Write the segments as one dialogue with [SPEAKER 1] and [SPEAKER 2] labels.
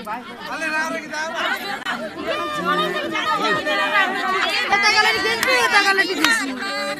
[SPEAKER 1] kita kalau di sini kita kalau di sini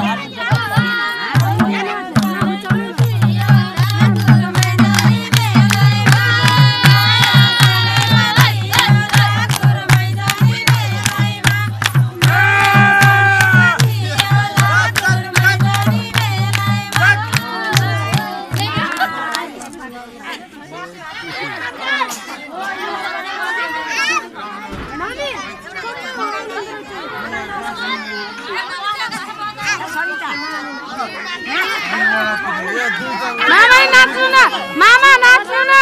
[SPEAKER 1] मामा नाच्नु न। मामा नाच्नु न।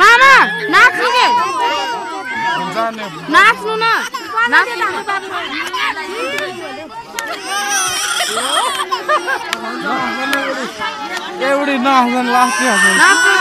[SPEAKER 1] मामा नाच्नु के? नाच्नु न।
[SPEAKER 2] एउटी नहाँसन लास्ट
[SPEAKER 1] नाच्नु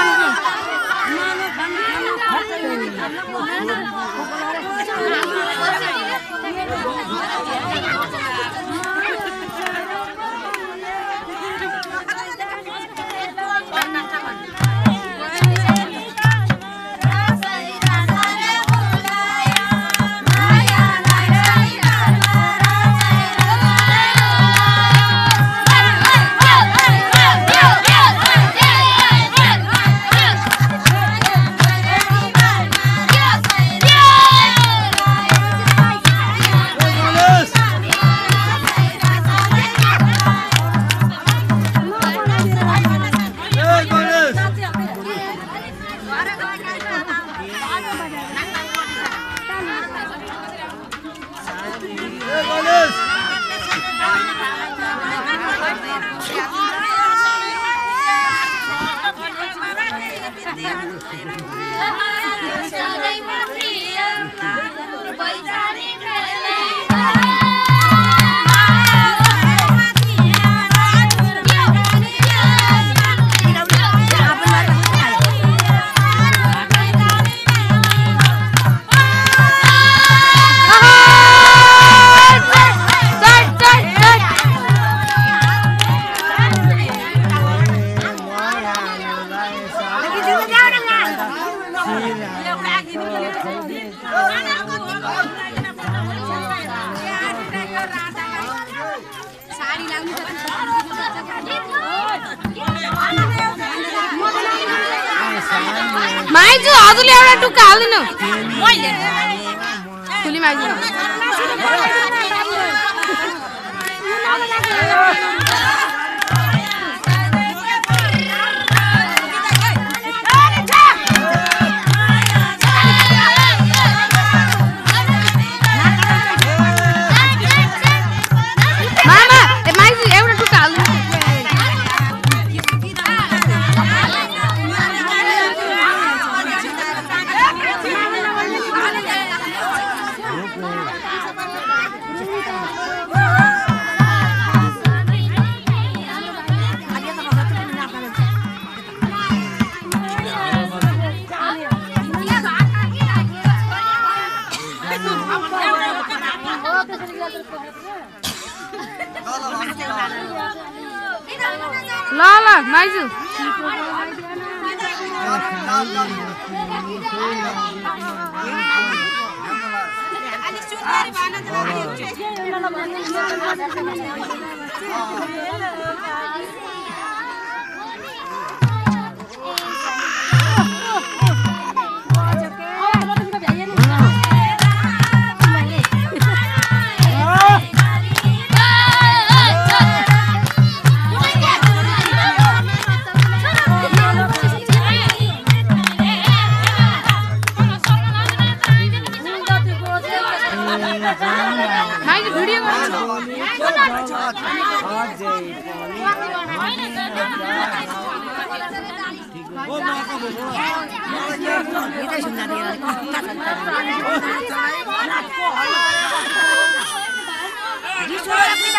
[SPEAKER 1] माइजू हजुरले एउटा टुक्का हालिदिनु। खुली माइजू। ल ल माइजू। 我老公不活
[SPEAKER 3] 了，我
[SPEAKER 4] 老了，我
[SPEAKER 5] 了，